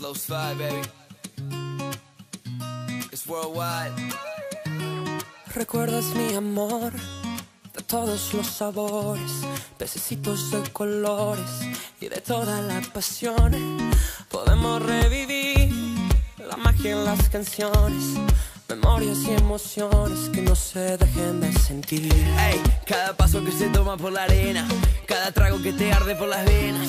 Slow slide, baby. It's worldwide. Recuerdas mi amor de todos los sabores, pececitos de colores y de toda la pasión. Podemos revivir la magia en las canciones, memorias y emociones que no se dejen de sentir. Ey, cada paso que se toma por la arena, cada trago que te arde por las venas,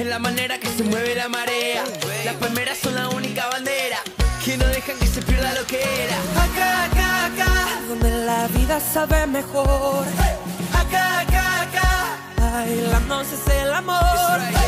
es la manera que se mueve la marea. Las palmeras son la única bandera que no dejan que se pierda lo que era. Acá, acá, acá, donde la vida sabe mejor. Acá, acá, acá, bailándose es el amor.